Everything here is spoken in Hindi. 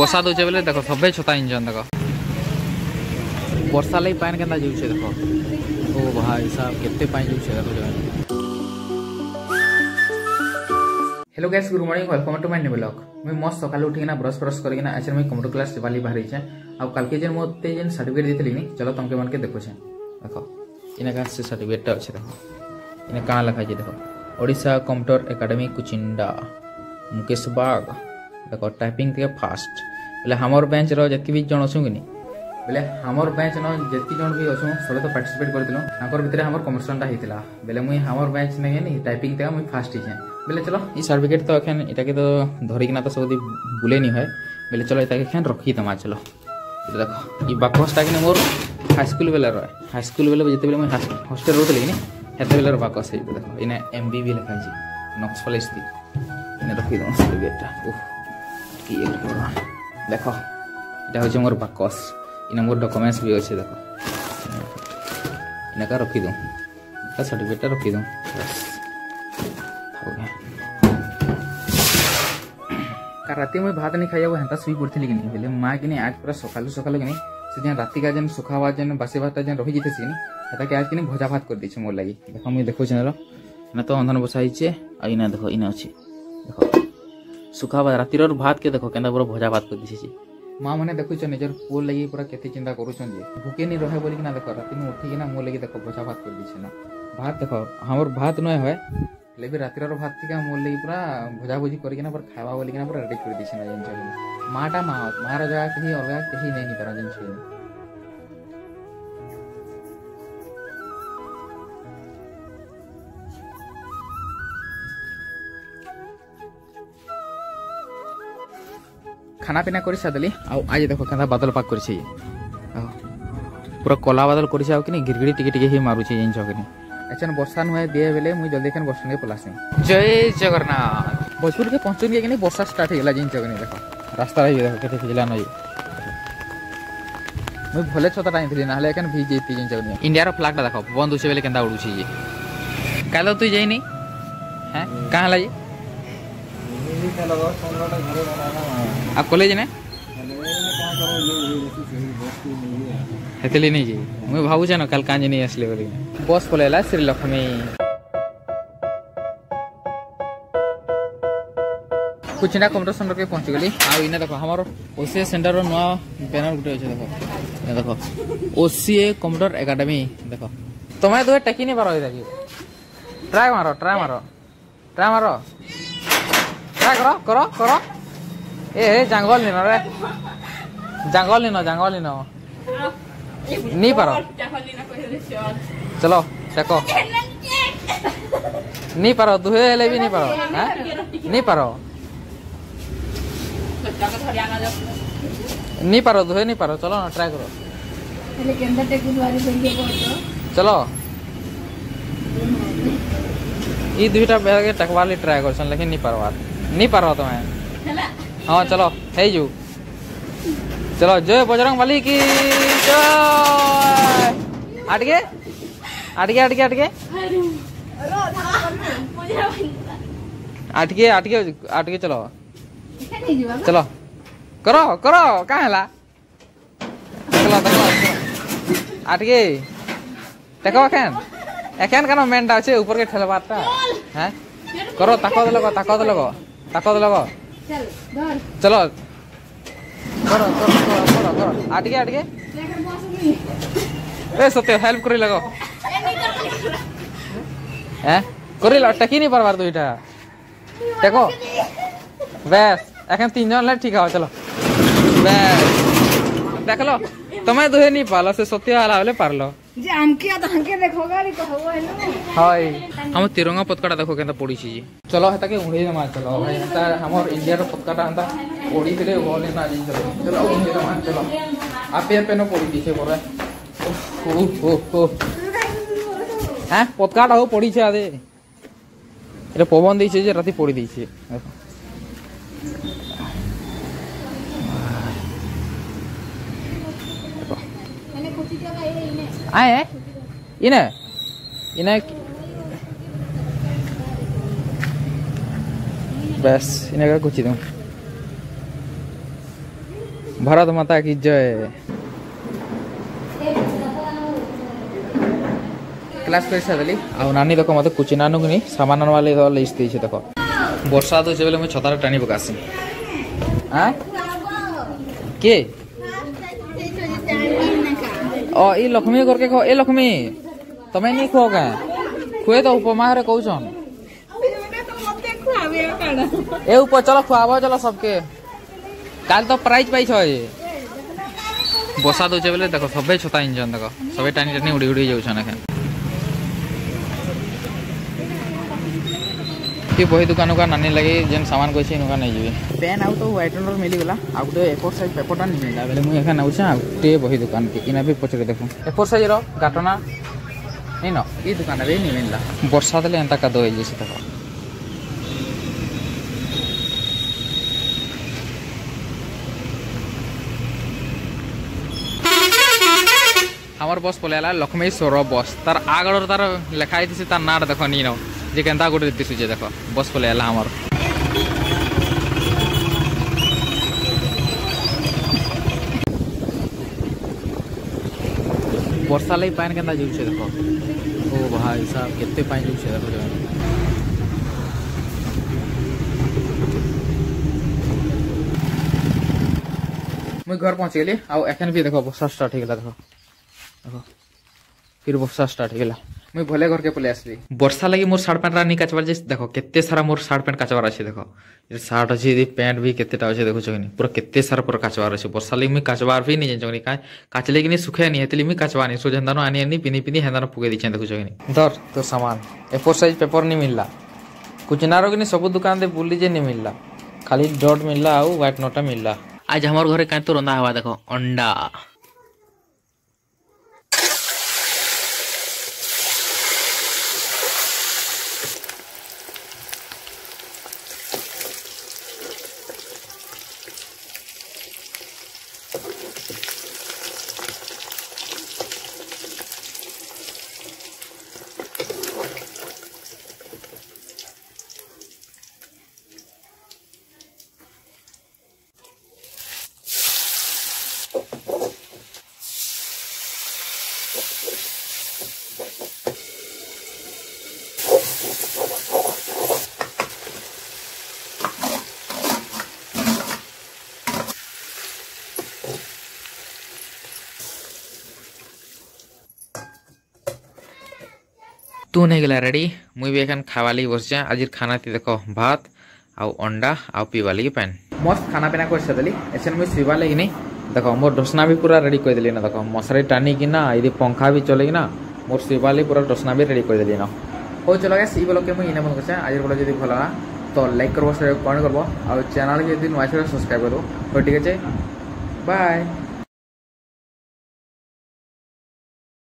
বসা দৌছে बोले देख सब छता ইঞ্জন দেখো বর্ষা লাগে পাইন কেনা যাচ্ছে দেখো ও ভাই সাহেব কেতে hello guys good morning welcome to my new blog मस्त सकाल उठिकिना ब्रश फ्रश करके आज मुझे कंप्यूटर क्लास जबाली बाहरी छे कल के जेन जेन सर्टिफिकेट देते नी चलो तुमके मन के देखो छे देखो का से अच्छे देखो इना कहाँ लिखा देख ओडिशा कंप्यूटर एकेडमी कुचिंडा मुकेश बाग ଦେଖ ଟାଇପିଂ ଟିକେ ଫାଷ୍ଟ ବୋଲେ ଆମର ବେଞ୍ଚର ଯେତିକି ବି ଜଣ ଅଛୁ କି ନି ବୋଲେ ଆମର ବେଞ୍ଚ ନ ଯେତିକି ଜଣ ବି ଅଛୁ ସବେ ତ ପାର୍ଟିସିପେଟ କରିଥିଲୁ ତାଙ୍କର ଭିତରେ ଆମର କମ୍ପିଟିସନଟା ହେଇଥିଲା ବୋଲେ ମୁଇଁ ଆମର ବେଞ୍ଚ ନେଇ ନି ଟାଇପିଂ ଟିକେ ମୁଇଁ ଫାଷ୍ଟ ହେଇଛେଁ ବୋଲେ ଚଲ ଇ ସାର୍ଟିଫିକେଟ ତ ଏଖେନ୍ ଏଟାକେ ତ ଧରିକିନା ତ ସବୁ ବୁଲେଇ ନି ହଏ ବୋଲେ ଚଲ ଏଟାକେ ଏଖେନ୍ ରଖିଦେମା ଚଲ ଦେଖ ଇ ବାକସଟା କିନି ମୋର ହାଇସ୍କୁଲ ବେଲାର ହାଇସ୍କୁଲ ବେଲେ ଯେତେବେଳେ ମୁଇଁ ହଷ୍ଟେଲ ରହୁଥିଲି କି ନି ସେତେବେଲାର ବାକସ ହେଇଯିବ ଦେଖ ଏଇନା ଏମ୍ ବି ବି ଲେଖା ହେଇଛି ନକ୍ସଲ ଏସ୍ ଦି ଏଇନା ରଖିଦେମା ସାର୍ଟିଫିକେଟଟା ଓହୋ কি দেখো এটা হচ্ছে মোর বাকস ইনা মোর ডকুমেন্টস বি আছে দেখো ইনাকা রখি দু এটা সার্টিফিকেটটা রখি দু রাতে মুই ভাত নি খাইয়া হেঁতা শুই পড়িলি কিনি বলে মা কিনি আজ পুরা সকালু সকালু কিনি সে যেন রাতিকা যেন শুখাওয়া যেন বাসি ভাতটা যেন রহি যেতেছে কিনি সেটাকে আজ কিনি ভজা ভাত করে দিয়েছে মোর লাগি দেখো মুই দেখো চ্যানেল না তো অন্ধন বসা হয়েছে আর ইনা দেখো ইনা আছে দেখো ଶୁଖାବା ରାତିର ଭାତ କେ ଦେଖ କେନ୍ତା ପୁରା ଭଜା ଭାତ କରିଦେଇଛି ମା ମାନେ ଦେଖୁଛନ୍ ନିଜର ପୁଅ ଲାଗି ପୁରା କେତେ ଚିନ୍ତା କରୁଛନ୍ ଯେ ଭୁକେ ନି ରହେ ବୋଲିକିନା ଦେଖ ରାତିନୁ ଉଠିକିନା ମୋ ଲାଗି ଦେଖ ଭଜା ଭାତ କରିଦେଇଛେ ନା ଭାତ ଦେଖ ଆମର ଭାତ ନୁହେଁ ହଏ ହେଲେ ବି ରାତିର ଭାତ ଟିକେ ମୋର ଲାଗି ପୁରା ଭଜାଭୁଜି କରିକିନା ପୁରା ଖାଇବା ବୋଲିକିନା ପୁରା ରେଡ଼ି କରିଦେଇଛେ ନା ଜିନିଷ ମାଟା ମା ମାର ଜାଗା କେହି ଅଲଗା କେହି ନେଇ ପାର ଜିନିଷ ଖାନାପିନା କରିସାରିଦେଲି ଆଉ ଆଜି ଦେଖ କେନ୍ତା ବାଦଲ ପାଗ କରିଛି ପୁରା କଲା ବାଦଲ କରିଛି ଆଉ କି ନାହିଁ ଘିରଗିରି ଟିକେ ଟିକେ ହେଇ ମାରୁଛି ଜିନିଷ କି ଏଛେନ୍ ବର୍ଷା ନୁହେଁ ଦିଏ ବେଲେ ମୁଇଁ ଜଲ୍ଦି ଏଖେନ୍ ବର୍ଷା ନେଇ ପଲାସି ଜୟ ଜଗନ୍ନାଥ ଭୋଜପୁରକେ ପହଞ୍ଚୁନି କି ବର୍ଷା ଷ୍ଟାର୍ଟ ହେଇଗଲା ଜିନିଷ କି ଦେଖ ରାସ୍ତା ରହିବି ଦେଖ କେତେ ଭିଜିଲା ନଈ ମୁଇଁ ଭଲେ ଛତାଟା ଆଣିଥିଲି ନହେଲେ ଏଖେନ୍ ଭିଜି ଯାଇଥିଲି ଜିନିଷ କି ଇଣ୍ଡିଆର ଫ୍ଲାଗ୍ଟା ଦେଖ ବନ୍ଦ ହେଉଛି ବେଲେ କେନ୍ତା ଉଡ଼ୁଛି କାଲ ତୁଇ ଯାଇନି হ্যাঁ কাহা লাগে आप कॉलेज ने ହେଥିଲି ନେଇ ଯିବି ମୁଇଁ ଭାବୁଛେ ନ କାଲି କାଞ୍ଜି ନେଇ ଆସିଲେ ବୋଲି ବସ୍ ପଳେଇଲା ଶ୍ରୀଲକ୍ଷ୍ମୀ କୁଚିଣ୍ଡା କମ୍ପ୍ୟୁଟର ସେଣ୍ଟରକେ ପହଞ୍ଚିଗଲି ଆଉ ଇନେ ଦେଖ ଆମର ଓ ସି ଏ ସେଣ୍ଟରର ନୂଆ ବ୍ୟାନର ଗୋଟେ ଅଛି ଦେଖ ଇନେ ଦେଖ O C A computer academy ଦେଖ ତମେ ଦୁହେ ଟେକି ନେବାର ଏଇଟା କି ଟ୍ରାଏ ମାର ଟ୍ରାଏ ମାର ଟ୍ରାଏ ମାର করো করো করো এ হে জাঙ্গল নিন রে জাঙ্গল নিন জাঙ্গল নিন নি পারো চলো দেখো নি পারো দুহে হেলে বি নি পারো হ্যাঁ নি পারো নি পারো দুহে নি পারো চলো না ট্রাই করো চলো এই দুইটা ব্যাগে টাকবার ট্রাই করছেন লেকিন নি পারবার नहीं पढ़ रहा तो हाँ चलो है जू चलो जय बजरंग बली की हट गए हट गए हट गए हट गए अटके अटके अटके चलो चलो करो करो कहाँ चलो देखो अटके देखो एखन एखन केन मेनटा अच्छे ऊपर के ठेलबारटा हाँ करो ताको दिल ताको दिल টাকা লাগ চলো করো করো করো করো আটকে আটকে এ সত্যি হেল্প করে লাগ হ্যাঁ করে লাগ টাকি নি পারবার তুই এটা দেখো ব্যাস এখন তিনজন লে ঠিক হবে চলো ব্যাস দেখলো তোমায় দুহে নি পারলো সে সত্যি হালা হলে পারলো হয় আমার তিরঙ্গা পতাকাটা দেখো কেন পড়িছি চলো হেতাকে উড়াই দেমা চলো ভাই হেতা আমার ইন্ডিয়ার পতাকাটা হেতা পড়িছিলে বলে না জি চলো চলো উড়াই দেমা চলো আপে আপে না পড়ি দিছে পরে হ্যাঁ, ও ও ও হ্যাঁ পতাকাটাও পড়িছে আদে এটা পবন দিয়েছে যে রাতে পড়ি দিয়েছে দেখো आए हैं इन्हें इन्हें बस इन्हें का कुछ दूँ भारत माता की जय ক্লাস করে সাদালি আর নানি দেখো মতো কুচি নানুগুনি সামান আনবার লাগে দল লিস্ট দিয়েছে দেখো বর্ষা তো হচ্ছে বলে মুই ছতাটা টানিব কাছি হ্যাঁ কে ओ ई लक्ष्मी करके खो ए लक्ष्मी तमे नहीं खो गए खुए तो उपमा रे कहउछन ए ऊपर चलो खुआबो चलो सबके काल तो प्राइज पाई छ ए बसा दोचे बोले देखो सबे छता इंजन देखो सबे टानी टानी उड़ी उड़ी जाउछन एखन ଏମିତି ବହି ଦୋକାନ ନାନି ଲାଗି ଯେନ୍ ସାମାନ କହିଛି ଏନୁକା ନେଇଯିବି ପେନ୍ ଆଉ ତ ହ୍ୱାଇଟ୍ ରଙ୍ଗର ମିଳିଗଲା ଆଉ ଗୋଟେ ଏପଟ ସାଇଜ୍ ପେପରଟା ମିଳିଲା ବେଲେ ମୁଁ ଏଖା ନେଉଛେ ଆଉ ଗୋଟେ ବହି ଦୋକାନକେ ଇନା ବି ପଛରେ ଦେଖୁ ଏପଟ ସାଇଜ୍ର କାଟନା ନେଇନ ଏ ଦୋକାନରେ ନେଇ ମିଳିଲା ବର୍ଷା ଦେଲେ ଏନ୍ତା କାଦ ହେଇଯାଇଛି ତାକୁ আমার বস পলাই লক্ষ্মী সৌর বস তার আগর তার লেখা হয়েছে তার নাঁটা দেখো নিয়ে নাও जे केन्ता गोटे दिशुचे देख बस पल आमर बर्षा लगे पानी के जो देख ओ भाई साहब के देख मुझ घर पहुँच गली आखन भी देख बर्षा स्टार्ट देख देख फिर बर्षा स्टार्ट होगा ମୁଇଁ ଭଲେ ଘରକେ ପଲେଇ ଆସିଲି ବର୍ଷା ଲାଗି ମୋର ସାର୍ଟ ପ୍ୟାଣ୍ଟଟା ନେଇ କାଚବାର ଯେ ଦେଖ କେତେ ସାରା ମୋର ସାର୍ଟ ପ୍ୟାଣ୍ଟ କାଚବାର ଅଛି ଦେଖ ସାର୍ଟ ଅଛି ପ୍ୟାଣ୍ଟ ବି କେତେଟା ଅଛି ଦେଖୁଛ କି ପୁରା କେତେ ସାରା ପୁରା କାଚବାର ଅଛି ବର୍ଷା ଲାଗି ମୁଇଁ କାଚବାର ବି ନେଇ ଜାଣିଛ କି କାଁ କାଚଲେ କି ଶୁଖେ ନି ହେଥିଲି ମୁଇଁ କାଚବାର ନି ସୋ ହେନ୍ଦାନ ଆନି ଆନି ପିନ୍ଧି ପିନ୍ଧି ହେନ୍ଦାନ ପକେଇ ଦେଇଛେ ଦେଖୁଛ କି ଧର ତୋ ସାମାନ ଏ ଫୋର୍ ସାଇଜ୍ ପେପର୍ ନି ମିଳିଲା କୁଚିନାର କି ସବୁ ଦୋକାନରେ ବୁଲି ଯେ ନି ମିଳିଲା ଖାଲି ଡଟ୍ ମିଳିଲା ଆଉ ହ୍ୱାଇଟ୍ ନଟ୍ଟା ମିଳିଲା ଆଜି ଆମର ଘରେ କାଇଁ ତ ରନ୍ଧା ହେବା ଦେଖ ଅଣ୍ଡା ତୁ ନେଇଗଲା ରେଡ଼ି ମୁଇଁ ବି ଏଖାନ ଖାଇବା ଲାଗି ବସିଛେ ଆଜିର ଖାନାତି ଦେଖ ଭାତ ଆଉ ଅଣ୍ଡା ଆଉ ପିଇବା ଲାଗି ପାନ୍ ମସ୍ତ ଖାନାପିନା କରିସାରିଦେଲି ଏସେନ୍ ମୁଇଁ ଶୁଇବା ଲାଗି ନେଇ ଦେଖ ମୋର ଡସନା ବି ପୁରା ରେଡ଼ି କରିଦେଲି ନା ଦେଖ ମଶାରୀ ଟାଣିକିନା ଏଦି ପଙ୍ଖା ବି ଚଲେଇକିନା ମୋର ଶୁଇବା ଲାଗି ପୁରା ଡସନା ବି ରେଡ଼ି କରିଦେଲି ନା ହଉ ଚଲ ଗ୍ୟାସ୍ ଇ ବ୍ଲଗ୍କେ ମୁଇଁ ଇନେ ମନେ କରିଛେ ଆଜିର ବ୍ଲଗ୍ ଯଦି ଭଲ ହେଲା ତ ଲାଇକ୍ କରବ କମେଣ୍ଟ କରବ ଆଉ ଚ୍ୟାନେଲ୍ ଯଦି ନୂଆ ସବସ୍କ୍ରାଇବ୍ କରିବ ହଉ ଠିକ୍ ଅଛି ବାଏ